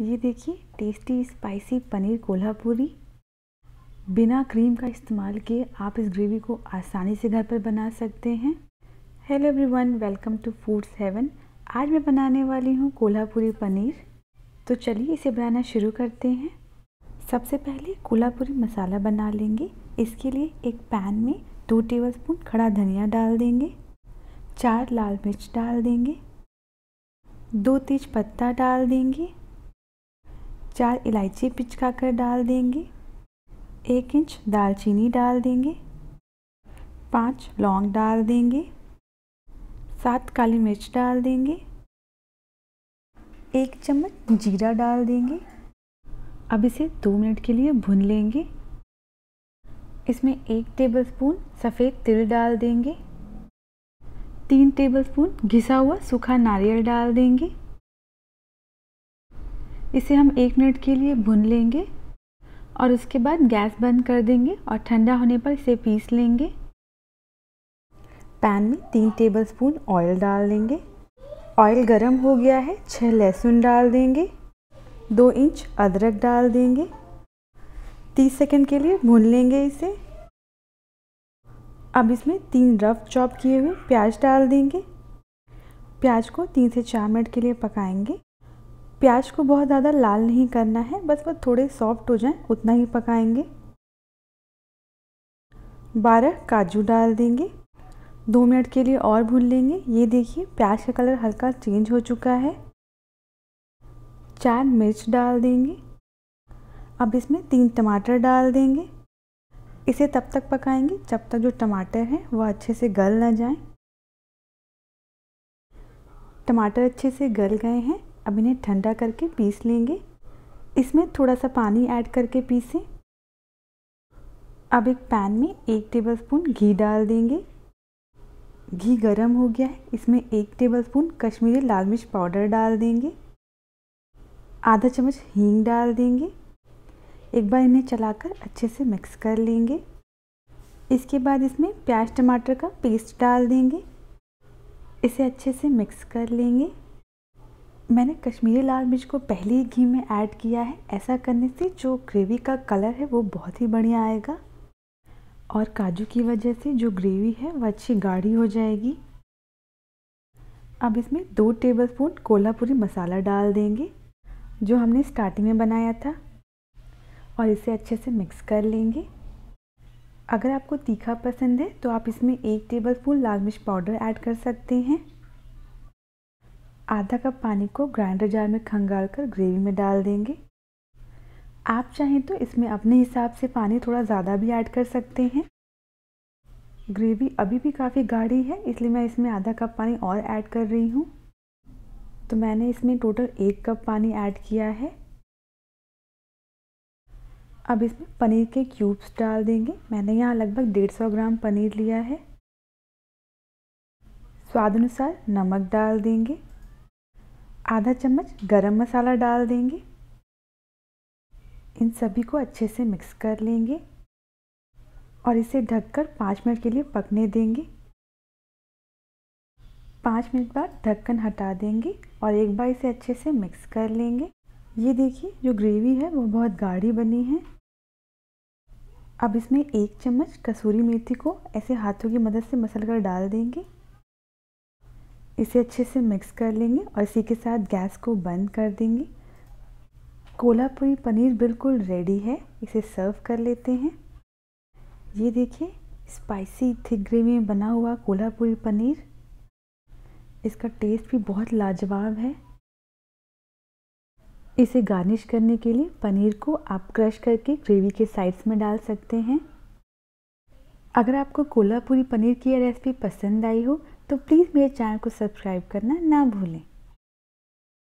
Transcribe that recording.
ये देखिए tasty spicy paneer Kolhapuri बिना क्रीम का इस्तेमाल किए आप इस ग्रेवी को आसानी से घर पर बना सकते हैं। Hello everyone welcome to foods heaven आज मैं बनाने वाली हूँ कोल्हापुरी पनीर। तो चलिए इसे बनाना शुरू करते हैं। सबसे पहले कोल्हापुरी मसाला बना लेंगे। इसके लिए एक पैन में दो टेबलस्पून खड़ा धनिया डाल देंगे। चार लाल मिर्च डाल देंगे। दो तेज पत्ता डाल देंगे। चार इलायची पिचका कर डाल देंगे, एक इंच दालचीनी डाल देंगे, पाँच लौंग डाल देंगे, सात काली मिर्च डाल देंगे, एक चम्मच जीरा डाल देंगे। अब इसे दो मिनट के लिए भून लेंगे। इसमें एक टेबलस्पून सफ़ेद तिल डाल देंगे, तीन टेबलस्पून घिसा हुआ सूखा नारियल डाल देंगे। इसे हम एक मिनट के लिए भून लेंगे और उसके बाद गैस बंद कर देंगे और ठंडा होने पर इसे पीस लेंगे। पैन में तीन टेबलस्पून ऑयल डाल देंगे। ऑयल गरम हो गया है छः लहसुन डाल देंगे। दो इंच अदरक डाल देंगे। तीस सेकंड के लिए भून लेंगे इसे। अब इसमें तीन रफ चॉप किए हुए प्याज डाल देंगे। प्याज को तीन से चार मिनट के लिए पकाएँगे। प्याज को बहुत ज़्यादा लाल नहीं करना है, बस वो थोड़े सॉफ्ट हो जाएँ, उतना ही पकाएँगे। बारह काजू डाल देंगे। दो मिनट के लिए और भून लेंगे। ये देखिए, प्याज का कलर हल्का चेंज हो चुका है। चार मिर्च डाल देंगे। अब इसमें तीन टमाटर डाल देंगे। इसे तब तक पकाएँगे जब तक जो टमाटर हैं, वो अच्छे से गल ना जाएँ। टमाटर अच्छे से गल गए हैं। अब इन्हें ठंडा करके पीस लेंगे। इसमें थोड़ा सा पानी ऐड करके पीसें। अब एक पैन में एक टेबलस्पून घी डाल देंगे। घी गरम हो गया है, इसमें एक टेबलस्पून कश्मीरी लाल मिर्च पाउडर डाल देंगे। आधा चम्मच हींग डाल देंगे। एक बार इन्हें चलाकर अच्छे से मिक्स कर लेंगे। इसके बाद इसमें प्याज टमाटर का पेस्ट डाल देंगे। इसे अच्छे से मिक्स कर लेंगे। मैंने कश्मीरी लाल मिर्च को पहले ही घी में ऐड किया है। ऐसा करने से जो ग्रेवी का कलर है वो बहुत ही बढ़िया आएगा। और काजू की वजह से जो ग्रेवी है वो अच्छी गाढ़ी हो जाएगी। अब इसमें दो टेबलस्पून कोल्हापुरी मसाला डाल देंगे, जो हमने स्टार्टिंग में बनाया था। और इसे अच्छे से मिक्स कर लेंगे। अगर आपको तीखा पसंद है तो आप इसमें एक टेबलस्पून लाल मिर्च पाउडर ऐड कर सकते हैं। आधा कप पानी को ग्राइंडर जार में खंगाल कर ग्रेवी में डाल देंगे। आप चाहें तो इसमें अपने हिसाब से पानी थोड़ा ज़्यादा भी ऐड कर सकते हैं। ग्रेवी अभी भी काफ़ी गाढ़ी है, इसलिए मैं इसमें आधा कप पानी और ऐड कर रही हूँ। तो मैंने इसमें टोटल एक कप पानी ऐड किया है। अब इसमें पनीर के क्यूब्स डाल देंगे। मैंने यहाँ लगभग डेढ़ सौ ग्राम पनीर लिया है। स्वाद अनुसार नमक डाल देंगे। आधा चम्मच गरम मसाला डाल देंगे। इन सभी को अच्छे से मिक्स कर लेंगे और इसे ढककर पाँच मिनट के लिए पकने देंगे। पाँच मिनट बाद ढक्कन हटा देंगे और एक बार इसे अच्छे से मिक्स कर लेंगे। ये देखिए, जो ग्रेवी है वो बहुत गाढ़ी बनी है। अब इसमें एक चम्मच कसूरी मेथी को ऐसे हाथों की मदद से मसल कर डाल देंगे। इसे अच्छे से मिक्स कर लेंगे और इसी के साथ गैस को बंद कर देंगे। कोल्हापुरी पनीर बिल्कुल रेडी है, इसे सर्व कर लेते हैं। ये देखिए स्पाइसी थिक ग्रेवी में बना हुआ कोल्हापुरी पनीर। इसका टेस्ट भी बहुत लाजवाब है। इसे गार्निश करने के लिए पनीर को आप क्रश करके ग्रेवी के साइड्स में डाल सकते हैं। अगर आपको कोल्हापुरी पनीर की यह रेसिपी पसंद आई हो तो प्लीज़ मेरे चैनल को सब्सक्राइब करना ना भूलें।